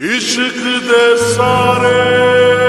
इश्क दे सारे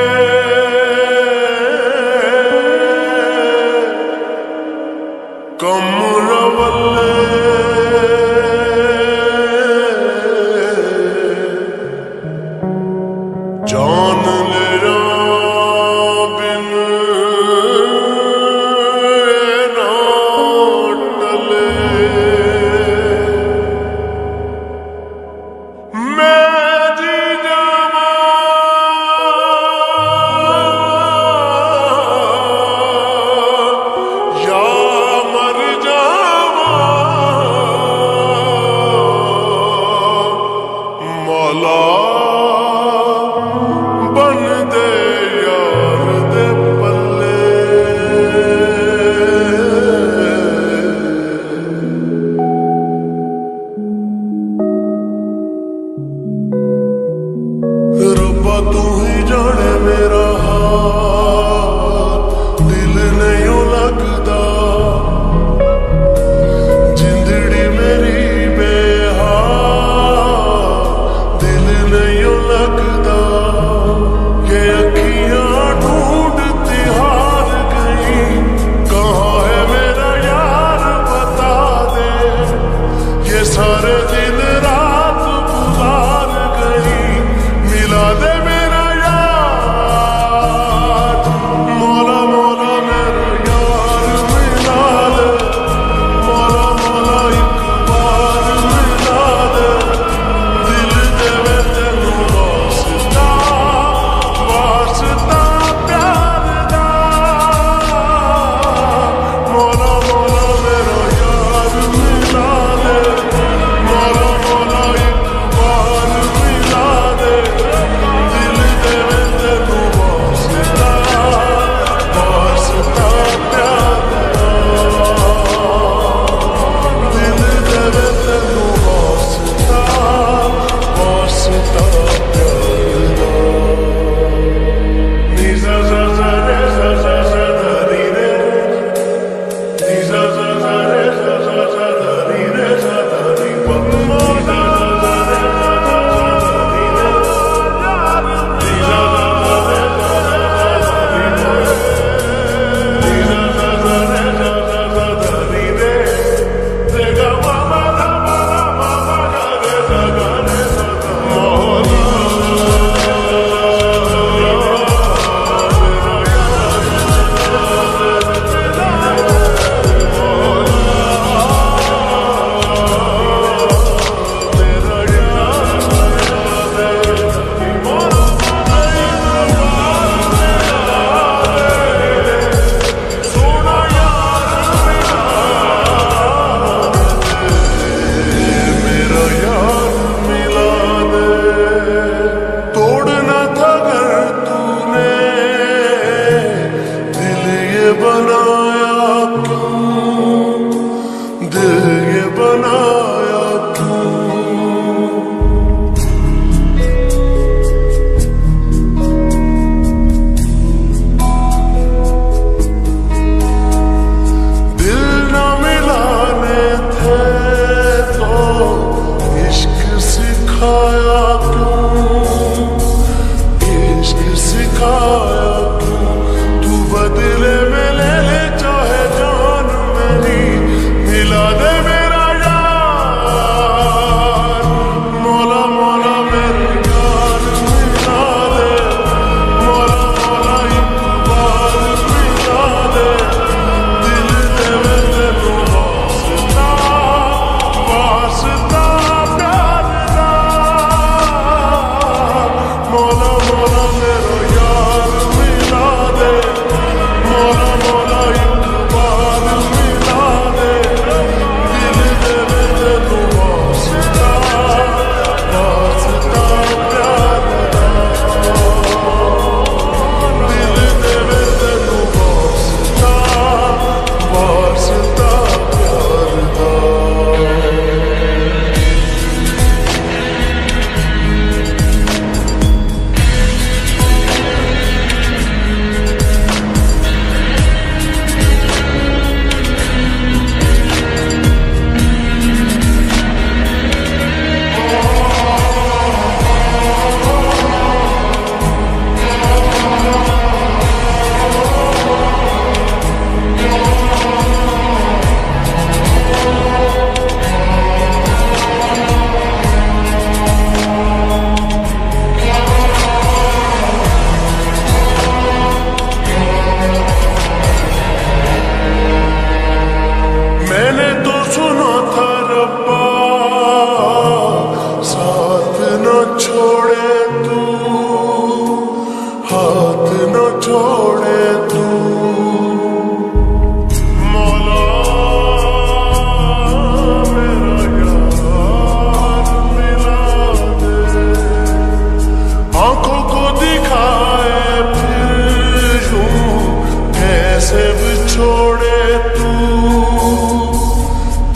छोड़े तू?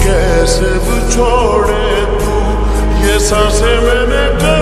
कैसे छोड़े तू? ये साँसें मैंने कर